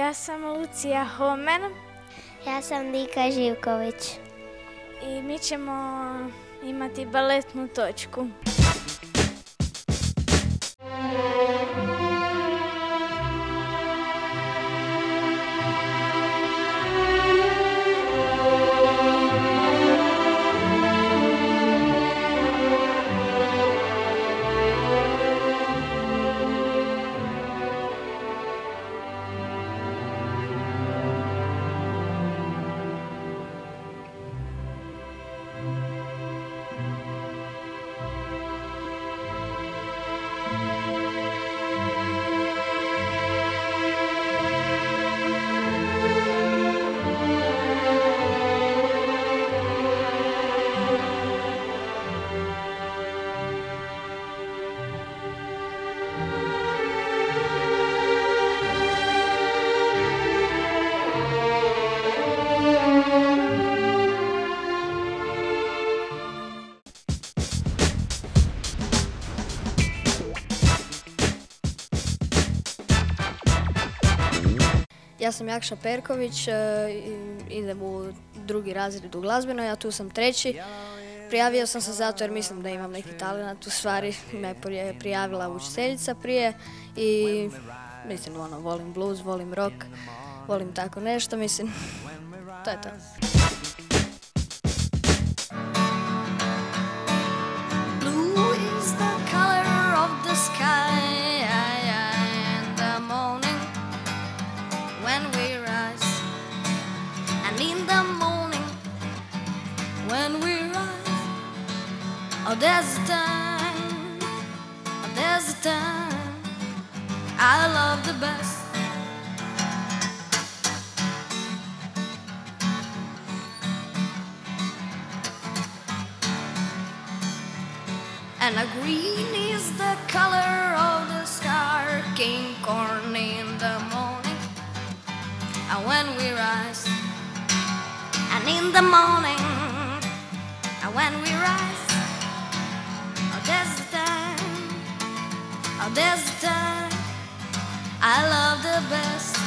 Ja sam Lucija Homen Ja sam Dika Živković. i mi ćemo imati baletnu točku. Ja sam Jakša Perković, e, idem u drugi razred u glazbenoj, a tu sam treći. Prijavio sam se zato jer mislim da imam neki talent u stvari. Me je prijavila učiteljica prije i mislim ono, volim blues, volim rock, volim tako nešto, mislim, to je to. Oh, there's a time, oh, there's a time I love the best. And a green is the color of the sky, king corn in the morning. And when we rise, and in the morning, and when we rise, there's the time I love the best.